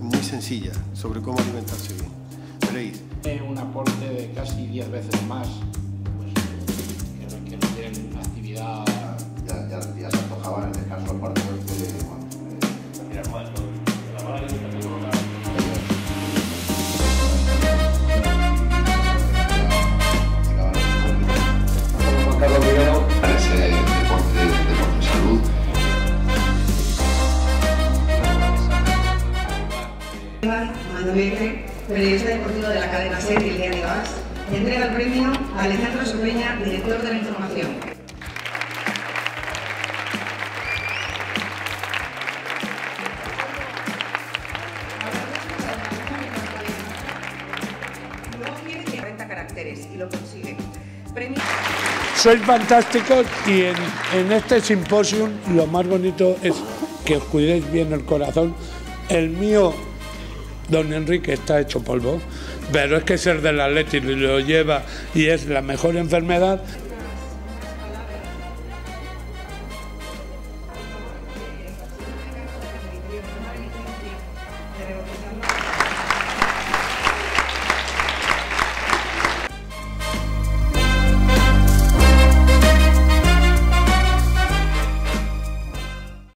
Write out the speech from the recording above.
muy sencilla sobre cómo alimentarse bien. Veréis. Un aporte de casi 10 veces más pues, que, que requieren actividad. Manuel periodista deportivo de la cadena SER y el diario AS, entrega el premio a Alejandro Sopeña, director de la información. Luego quiere que 40 caracteres y lo consigue. Premio Sois fantásticos y en, en este simposium lo más bonito es que os cuidéis bien el corazón. El mío, don Enrique, está hecho polvo, pero es que ser del Atlético lo lleva y es la mejor enfermedad,